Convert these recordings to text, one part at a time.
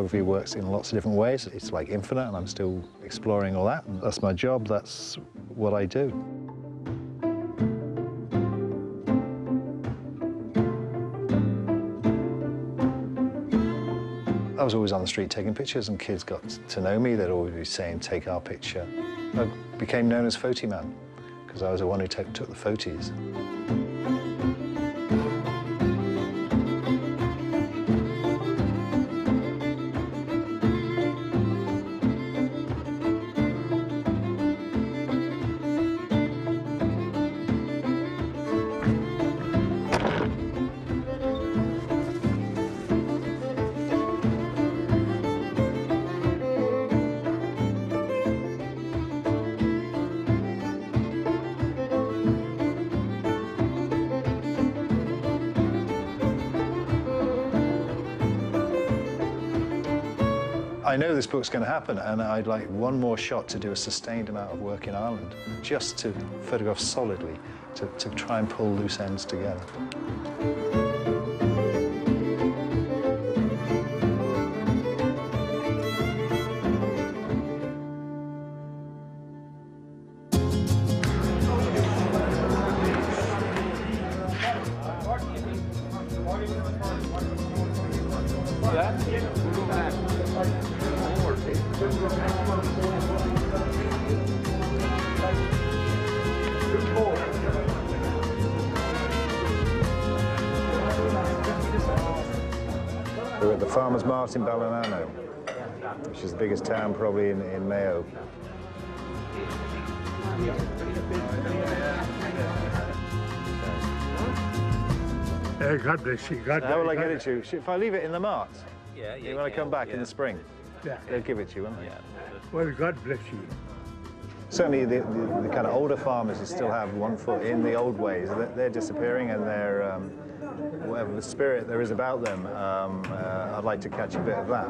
photography works in lots of different ways. It's like infinite, and I'm still exploring all that. That's my job. That's what I do. I was always on the street taking pictures, and kids got to know me. They'd always be saying, "Take our picture." I became known as Photy Man because I was the one who took the photies. I know this book's going to happen, and I'd like one more shot to do a sustained amount of work in Ireland, just to photograph solidly, to, to try and pull loose ends together. We're at the Farmers Mart in Ballynanno, which is the biggest town probably in, in Mayo. Uh, God bless you. God How will I get it to you? If I leave it in the Mart, Yeah, yeah. when I come back in the spring, Yeah. they'll give it to you, won't they? Yeah. Well, God bless you. Certainly, the, the, the kind of older farmers who still have one foot in the old ways, they're, they're disappearing, and they're um, whatever the spirit there is about them. Um, uh, I'd like to catch a bit of that.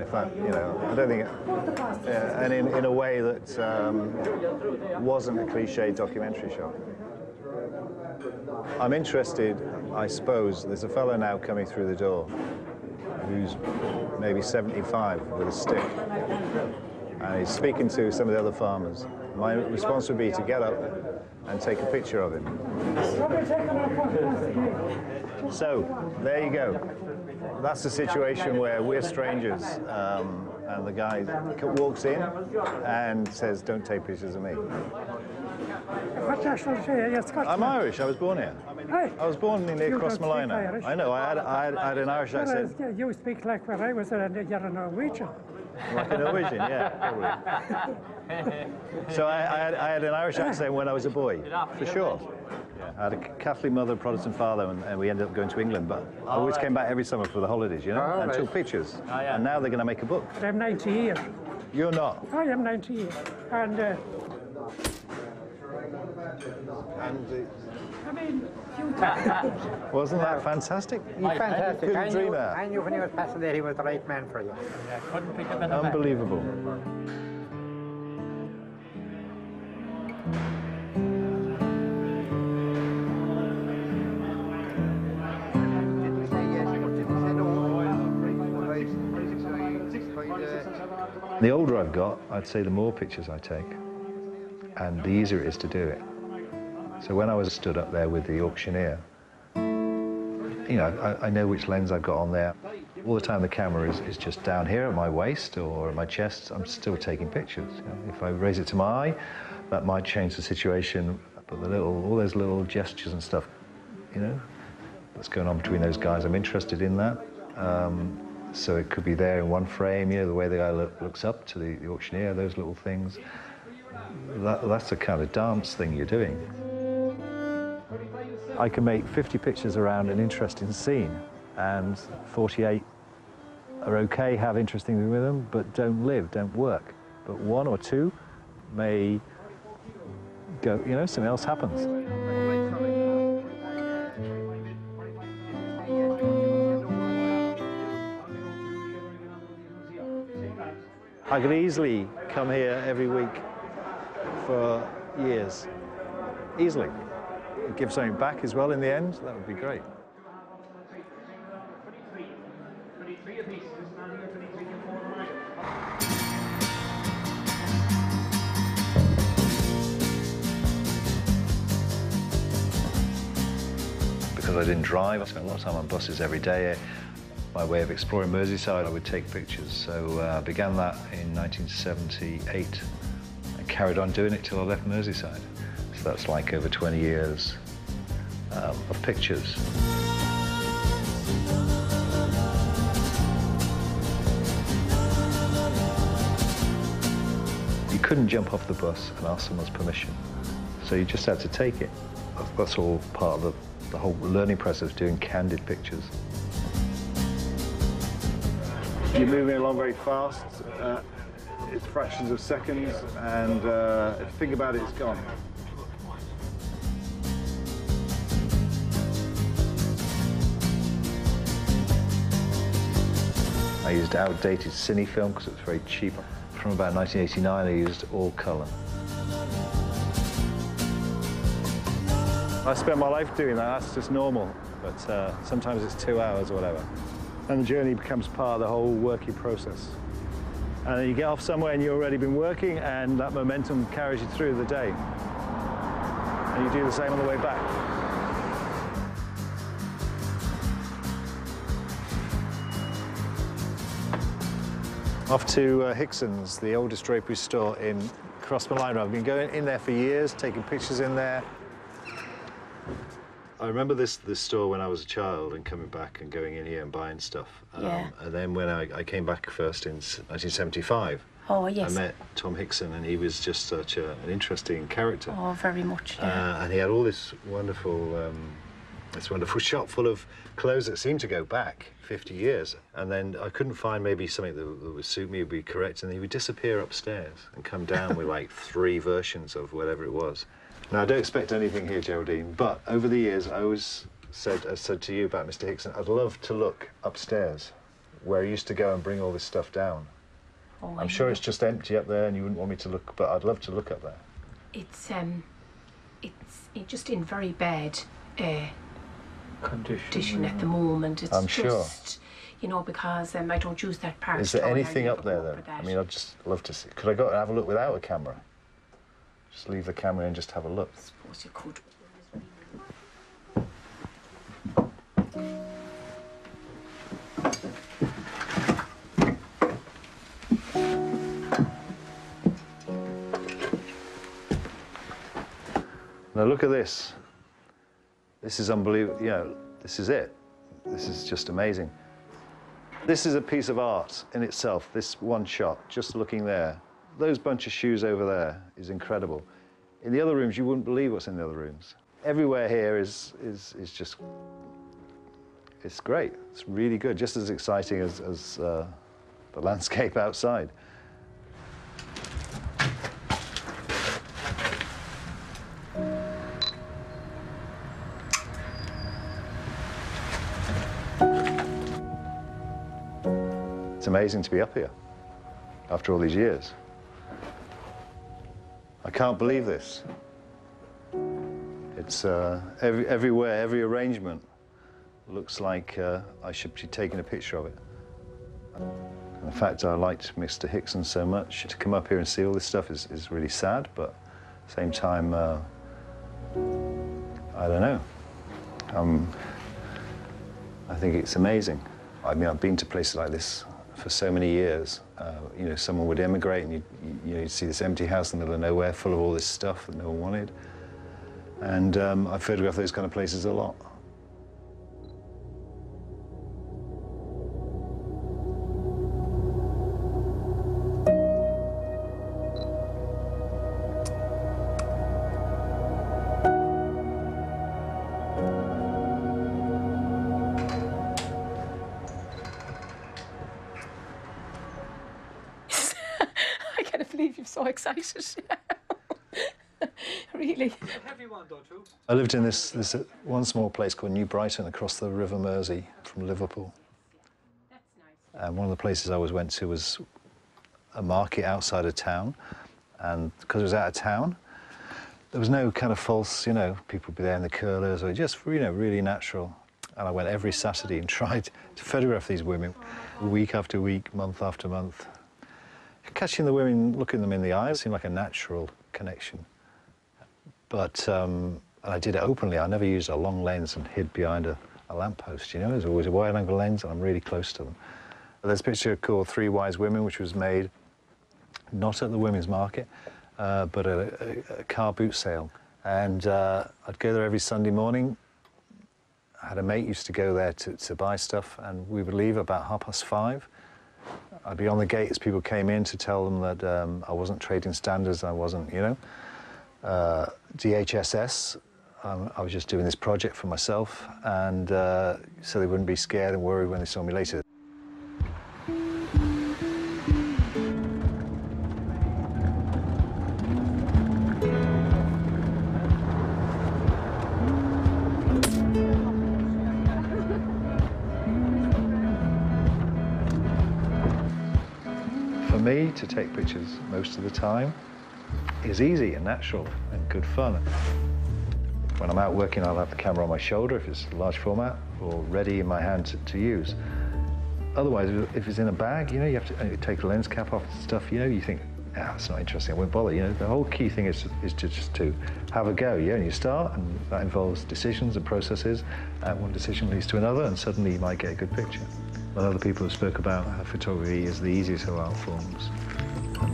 In fact, you know, I don't think, uh, and in, in a way that um, wasn't a cliche documentary shot. I'm interested, I suppose. There's a fellow now coming through the door who's maybe 75 with a stick. And he's speaking to some of the other farmers. My response would be to get up and take a picture of him. So, there you go. That's the situation where we're strangers, um, and the guy walks in and says, Don't take pictures of me. I'm Irish, I was born here. I was born near You don't Crossmolina. I know, I had, I, had, I had an Irish accent, you speak like when I was you're a Norwegian. Like a Norwegian, yeah, probably. So I, I, had, I had an Irish accent when I was a boy, for sure. I had a Catholic mother, Protestant father, and, and we ended up going to England. But I always came back every summer for the holidays, you know, and took pictures. And now they're going to make a book. I'm 90 years. You're not. I am 90 years. And, uh, I mean, you Wasn't that fantastic? Fantastic. Couldn't I dream knew, that. I knew when he was passing there he was the right man for you. Unbelievable. The older I've got, I'd say the more pictures I take, and the easier it is to do it. So when I was stood up there with the auctioneer, you know, I, I know which lens I've got on there. All the time the camera is, is just down here at my waist or at my chest, I'm still taking pictures. You know, if I raise it to my eye, that might change the situation, but the little, all those little gestures and stuff, you know, that's going on between those guys, I'm interested in that. Um, so it could be there in one frame, you know, the way the guy look, looks up to the, the auctioneer, those little things. That, that's the kind of dance thing you're doing. I can make 50 pictures around an interesting scene, and 48 are okay, have interesting things with them, but don't live, don't work. But one or two may go, you know, something else happens. I could easily come here every week for years, easily give something back as well in the end, that would be great. Because I didn't drive, I spent a lot of time on buses every day. My way of exploring Merseyside, I would take pictures. So uh, I began that in 1978 and carried on doing it till I left Merseyside. That's like over 20 years um, of pictures. You couldn't jump off the bus and ask someone's permission. So you just had to take it. That's all part of the, the whole learning process doing candid pictures. You're moving along very fast. Uh, it's fractions of seconds, and uh, if you think about it, it's gone. I used outdated cine film because it was very cheap. From about 1989, I used all colour. I spend my life doing that. That's just normal. But uh, sometimes it's two hours or whatever. And the journey becomes part of the whole working process. And then you get off somewhere and you've already been working, and that momentum carries you through the day. And you do the same on the way back. Off to uh, Hickson's, the oldest drapery store in Crossmolina. I've been going in there for years, taking pictures in there. I remember this this store when I was a child and coming back and going in here and buying stuff. Um, Yeah. And then when I, I came back first in 1975, Oh, yes. I met Tom Hickson and he was just such a, an interesting character. Oh, very much. Yeah. Uh, and he had all this wonderful, um, this wonderful shop full of clothes that seemed to go back 50 years. And then I couldn't find maybe something that, that would suit me, would be correct. And he would disappear upstairs and come down with like three versions of whatever it was. Now, I don't expect anything here, Geraldine, but over the years, I always said, I said to you about Mr. Hickson, I'd love to look upstairs where he used to go and bring all this stuff down. oh, I'm sure it's just empty up there and you wouldn't want me to look, but I'd love to look up there. it's um, it's it just in very bad uh, condition at the moment. It's I'm sure. just, you know, because um, I don't use that part. Is there at all. I anything up there go though? for I mean, I'd just love to see. Could I go and have a look without a camera? Just leave the camera and just have a look. I suppose you could. Now look at this. This is unbelievable. You know, this is it. This is just amazing. This is a piece of art in itself. This one shot, just looking there. Those bunch of shoes over there is incredible. In the other rooms, you wouldn't believe what's in the other rooms. Everywhere here is is is just. It's great. It's really good. Just as exciting as as uh, the landscape outside. Amazing to be up here after all these years. I can't believe this. It's uh, every, everywhere, every arrangement looks like uh, I should be taking a picture of it. And the fact I liked Mr. Hickson so much, to come up here and see all this stuff is, is really sad, but at the same time, uh, I don't know. Um, I think it's amazing. I mean, I've been to places like this for so many years. Uh, you know, someone would emigrate and you'd, you know, you'd see this empty house in the middle of nowhere full of all this stuff that no one wanted. And um, I photograph those kind of places a lot. Excited. really. I lived in this, this uh, one small place called New Brighton across the River Mersey from Liverpool. Nice. And one of the places I always went to was a market outside of town. And because it was out of town, there was no kind of false, you know, people would be there in the curlers or just, you know, really natural. And I went every Saturday and tried to photograph these women week after week, month after month. Catching the women, looking them in the eyes seemed like a natural connection. But um, And I did it openly. I never used a long lens and hid behind a, a lamppost, you know? There's always a wide-angle lens, and I'm really close to them. There's a picture called Three Wise Women, which was made not at the women's market, uh, but at a, a, car boot sale. And uh, I'd go there every Sunday morning. I had a mate used to go there to, to buy stuff, and we would leave about half past five. I'd be on the gate as people came in to tell them that um, I wasn't trading standards, I wasn't, you know. Uh, DHSS, um, I was just doing this project for myself, and uh, so they wouldn't be scared and worried when they saw me later. Most of the time is easy and natural and good fun. When I'm out working, I'll have the camera on my shoulder if it's large format or ready in my hand to, to use. Otherwise, if it's in a bag, you know, you have to uh, take the lens cap off and stuff, you know, you think, ah, it's not interesting, I won't bother. You know, the whole key thing is, is to just to have a go, yeah, and you start, and that involves decisions and processes, one decision leads to another, and suddenly you might get a good picture. But other people have spoke about how photography is the easiest of art forms,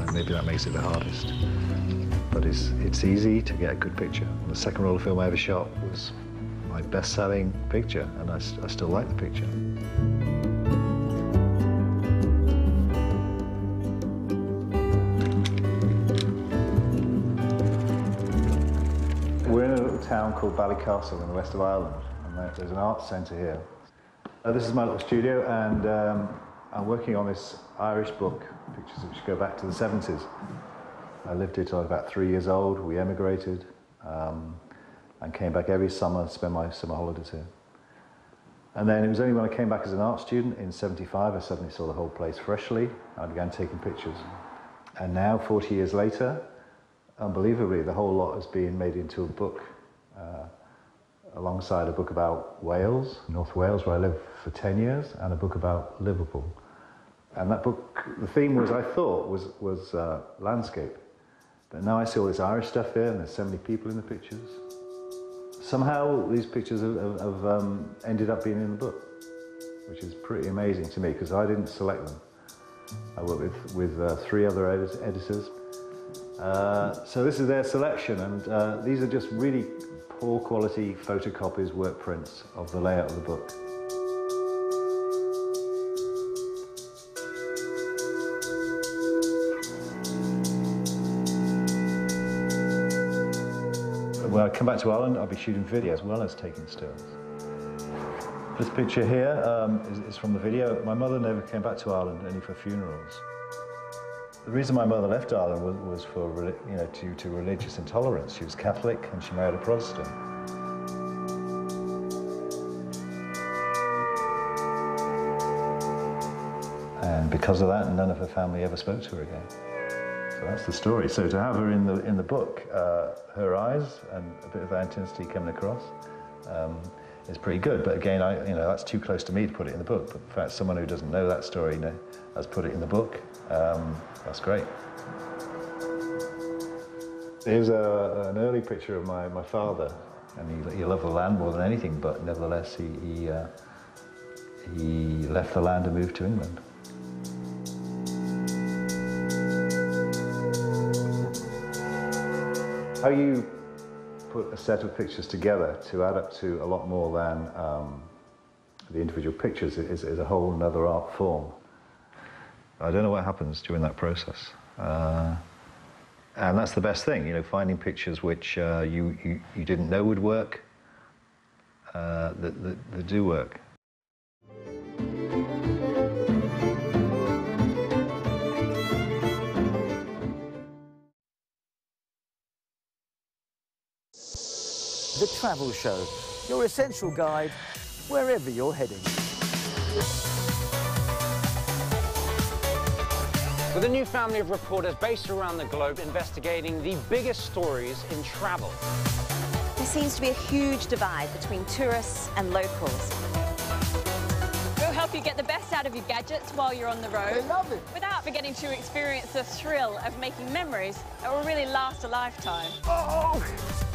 and maybe that makes it the hardest. But it's, it's easy to get a good picture. The second roll of film I ever shot was my best-selling picture, and I, I still like the picture. We're in a little town called Ballycastle in the west of Ireland, and there's an art centre here. Uh, this is my little studio, and um, I'm working on this Irish book, pictures which go back to the 70s. I lived here till I was about three years old. We emigrated um, and came back every summer, spend my summer holidays here. And then it was only when I came back as an art student in 75, I suddenly saw the whole place freshly. I began taking pictures. And now, 40 years later, unbelievably, the whole lot has been made into a book uh, alongside a book about Wales, North Wales, where I lived for 10 years, and a book about Liverpool. And that book, the theme was, I thought, was, was uh, landscape. But now I see all this Irish stuff here, and there's so many people in the pictures. Somehow these pictures have, have, have um, ended up being in the book, which is pretty amazing to me, because I didn't select them. I worked with, with uh, three other edit editors. Uh, so this is their selection, and uh, these are just really poor quality photocopies, work prints of the layout of the book. Come back to Ireland, I'll be shooting video as well as taking stills. This picture here um, is, is from the video. My mother never came back to Ireland only for funerals. The reason my mother left Ireland was, was for, you know, due to religious intolerance. She was Catholic and she married a Protestant. And because of that, none of her family ever spoke to her again. That's the story. So to have her in the in the book, uh, her eyes and a bit of that intensity coming across um, is pretty good. But again, I you know that's too close to me to put it in the book. But in fact, someone who doesn't know that story you know, has put it in the book. Um, that's great. Here's a, an early picture of my, my father, and he, he loved the land more than anything. But nevertheless, he he, uh, he left the land and moved to England. How you put a set of pictures together to add up to a lot more than um, the individual pictures is, is, a whole other art form. I don't know what happens during that process. Uh, and that's the best thing, you know, finding pictures which uh, you, you, you, didn't know would work, uh, that, that, that do work. Travel Show, your essential guide wherever you're heading. With a new family of reporters based around the globe investigating the biggest stories in travel. There seems to be a huge divide between tourists and locals. We'll help you get the best out of your gadgets while you're on the road. They love it. Without forgetting to experience the thrill of making memories that will really last a lifetime. Oh! oh.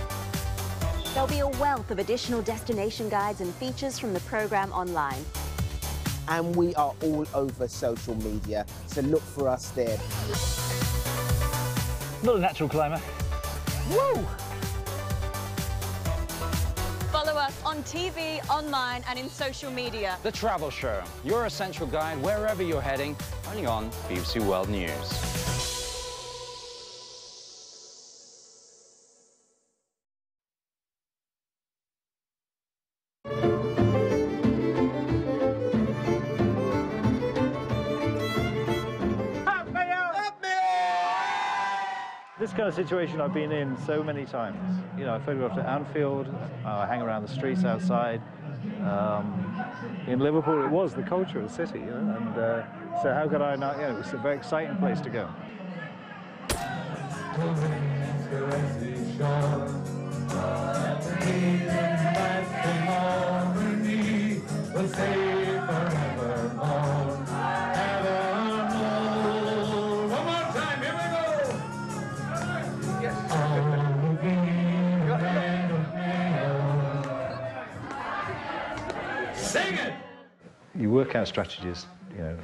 There'll be a wealth of additional destination guides and features from the programme online. And we are all over social media, so look for us there. Not a natural climber. Woo! Follow us on TV, online, and in social media. The Travel Show, your essential guide wherever you're heading, only on BBC World News. Situation I've been in so many times. You know, I photographed at Anfield, uh, I hang around the streets outside. Um, in Liverpool, it was the culture of the city, you know, and uh, so how could I not, you know, it's a very exciting place to go. Out strategies, you know,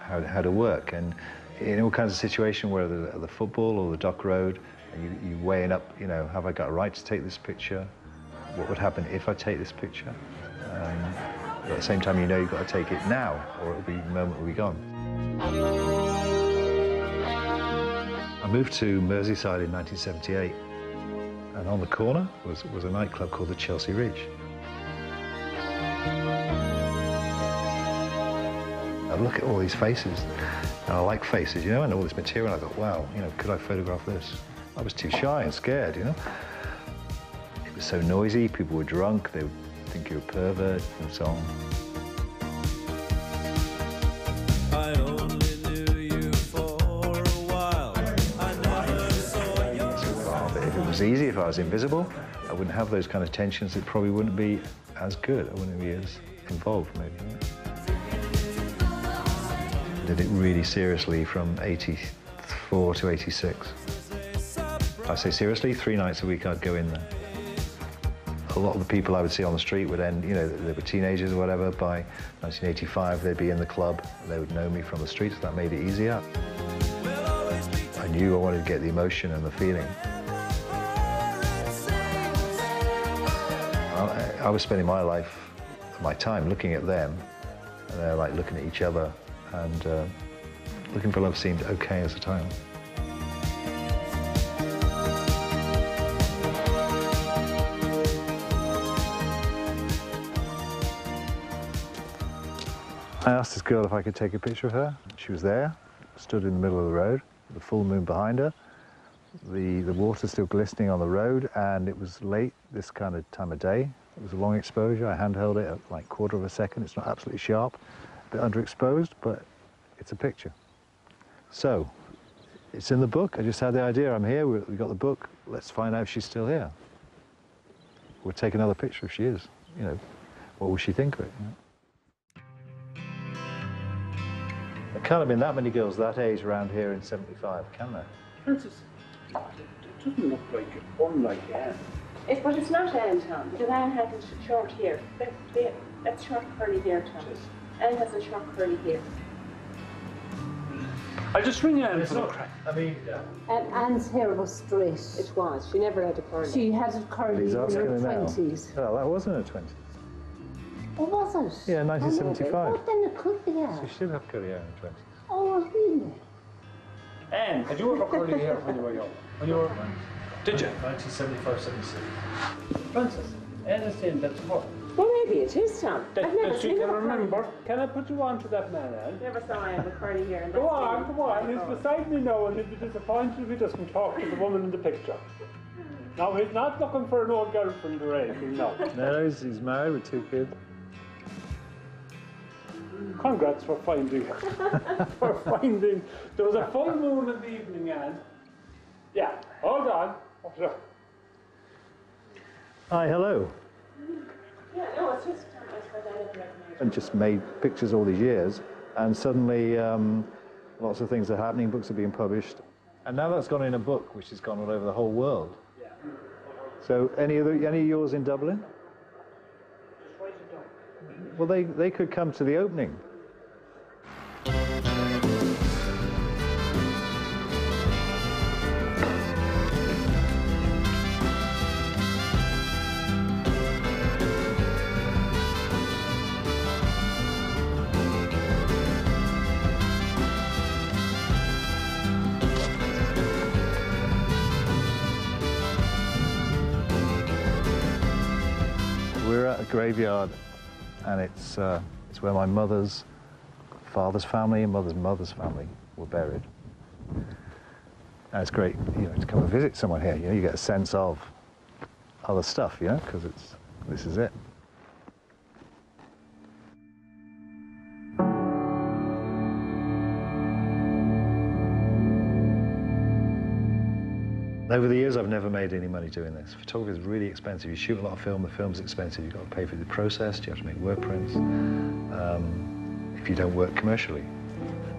how, how to work. And in all kinds of situations, whether the, the football or the dock road, you, you weighing up, you know, have I got a right to take this picture? What would happen if I take this picture? Um, at the same time, you know you've got to take it now, or it'll be the moment will be gone. I moved to Merseyside in 1978, and on the corner was, was a nightclub called the Chelsea Reach. Look at all these faces, and I like faces, you know, and all this material. I thought, wow, you know, could I photograph this? I was too shy and scared, you know. It was so noisy. People were drunk. They would think you're a pervert and so on. I only knew you for a while. I never saw you. Well, but if it was easy, if I was invisible, I wouldn't have those kind of tensions. It probably wouldn't be as good. I wouldn't be as involved, maybe. Did it really seriously from 84 to 86. I say seriously, three nights a week I'd go in there. A lot of the people I would see on the street would end, you know, they were teenagers or whatever. By 1985, they'd be in the club. They would know me from the streets. So That made it easier. I knew I wanted to get the emotion and the feeling. I, I was spending my life, my time looking at them, and they're like looking at each other, and uh, looking for love seemed okay as a title. I asked this girl if I could take a picture of her. She was there, stood in the middle of the road, the full moon behind her. The, the water still glistening on the road, and it was late this kind of time of day. It was a long exposure. I handheld it at like quarter of a second. It's not absolutely sharp, a bit underexposed, but it's a picture. So, it's in the book. I just had the idea. I'm here. We, we got the book. Let's find out if she's still here. We'll take another picture if she is. You know, what will she think of it? you know? There can't have been that many girls that age around here in 75, can there? Francis, it doesn't look like unlike Anne. It, but it's not Anne, Tom, because Anne had the short hair. That, they, that's short curly hair, Tom. Anne has a short curly hair. I just ring Anne It's not- crack. I mean, And Anne's hair was straight. It was. She never had a curly. She had it curly he's in asking her her twenties. Well, that wasn't her 20s. Oh, was it? Yeah, Oh, 1975. Oh, then it could be So Anne. she did have curly hair in her 20s. Oh, really? Anne, had you ever curly hair when you were young? When you were... Did you? 1975, 76. Francis, Anne is saying that's her. Well, maybe it is, Tom. That, I've never that she seen can her remember. Can I put you on to that man, Anne? Never saw Anne with curly hair. and Go that's on, the- come on. He's beside me now and he'll be disappointed if he doesn't talk to the woman in the picture. Now, he's not looking for an old girlfriend or anything, no. No, he's, he's married with two kids. Congrats for finding for finding. There was a full moon in the evening, Anne. Yeah. Hold on. Hi, hello. Yeah, no, it's just Tom. I suppose I didn't recognize And just made pictures all these years, and suddenly um, lots of things are happening, books are being published. And now that's gone in a book, which has gone all over the whole world. So any of the, any of yours in Dublin? Well, they, they could come to the opening. Graveyard, and it's uh, it's where my mother's father's family and mother's mother's family were buried. And it's great, you know, to come and visit someone here. You know, you get a sense of other stuff, you know, because it's this is it. Over the years, I've never made any money doing this. Photography is really expensive. You shoot a lot of film, the film's expensive. You've got to pay for the process, you have to make work prints um, if you don't work commercially.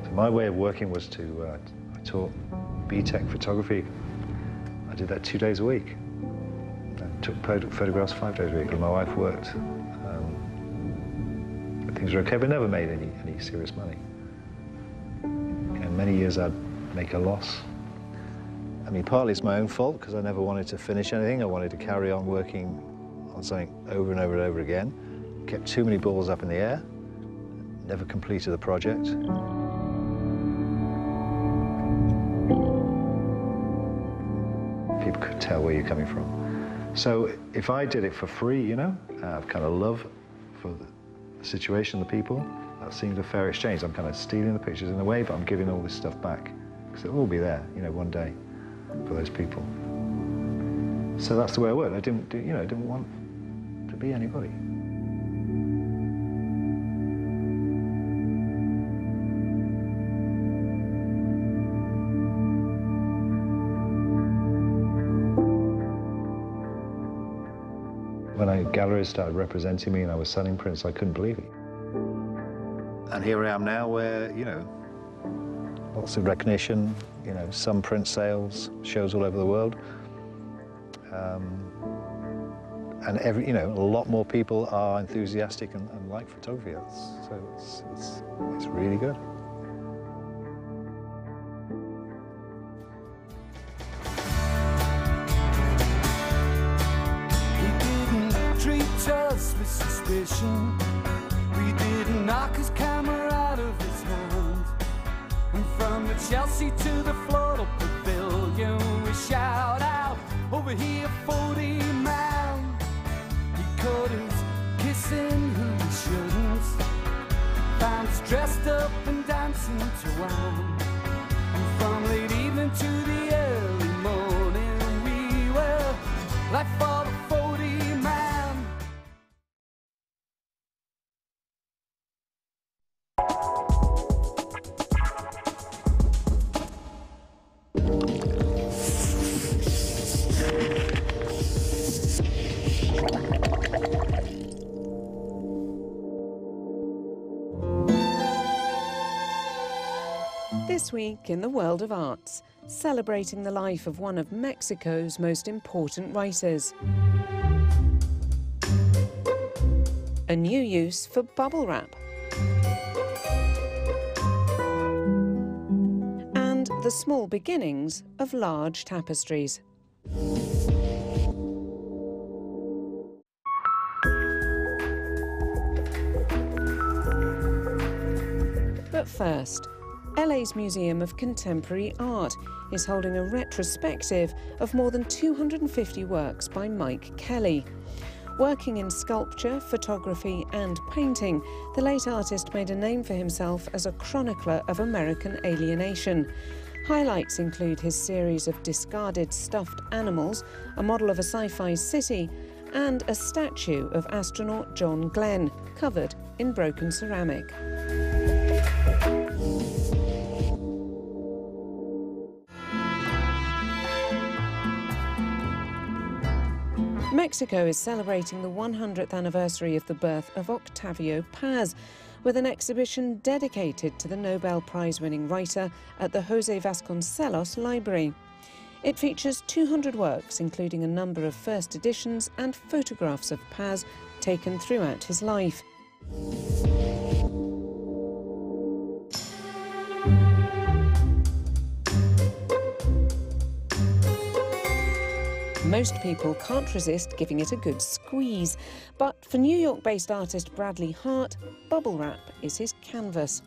So my way of working was to, uh, I taught BTEC photography. I did that two days a week. I took photographs five days a week, and my wife worked. Um, things were okay, but never made any, any serious money. And many years I'd make a loss. I mean, partly it's my own fault because I never wanted to finish anything. I wanted to carry on working on something over and over and over again. Kept too many balls up in the air. Never completed the project. People could tell where you're coming from. So if I did it for free, you know, of kind of love for the situation, the people, that seemed a fair exchange. I'm kind of stealing the pictures in a way, but I'm giving all this stuff back because it'll be there, you know, one day for those people. So that's the way I worked. I didn't, you know, I didn't want to be anybody. When a galleries started representing me and I was selling prints, I couldn't believe it. And here I am now where, you know, lots of recognition, you know, some print sales, shows all over the world. Um, and every, you know, a lot more people are enthusiastic and, and like photography. That's, so it's, it's, it's really good. Chelsea to the Florida Pavilion, we shout out over here, 40 man. He caught us kissing who we shouldn't. Us dressed up and dancing to wine. And from late evening to the week in the world of arts, celebrating the life of one of Mexico's most important writers. A new use for bubble wrap. And the small beginnings of large tapestries. But first, LA's Museum of Contemporary Art is holding a retrospective of more than 250 works by Mike Kelley. Working in sculpture, photography, and painting, the late artist made a name for himself as a chronicler of American alienation. Highlights include his series of discarded stuffed animals, a model of a sci fi city, and a statue of astronaut John Glenn, covered in broken ceramic. Mexico is celebrating the 100th anniversary of the birth of Octavio Paz with an exhibition dedicated to the Nobel Prize winning writer at the Jose Vasconcelos Library. It features 200 works, including a number of first editions and photographs of Paz taken throughout his life. Most people can't resist giving it a good squeeze, but for New York based artist Bradley Hart, bubble wrap is his canvas.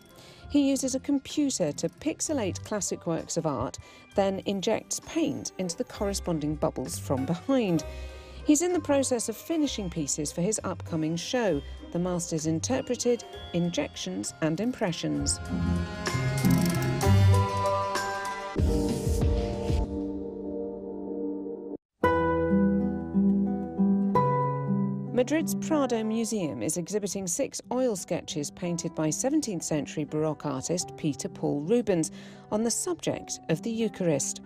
He uses a computer to pixelate classic works of art, then injects paint into the corresponding bubbles from behind. He's in the process of finishing pieces for his upcoming show, The Masters Interpreted, Injections and Impressions. Madrid's Prado Museum is exhibiting six oil sketches painted by 17th century Baroque artist Peter Paul Rubens on the subject of the Eucharist.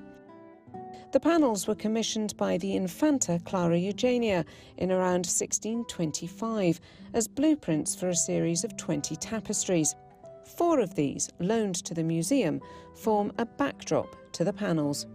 The panels were commissioned by the Infanta Clara Eugenia in around 1625 as blueprints for a series of 20 tapestries. Four of these, loaned to the museum, form a backdrop to the panels.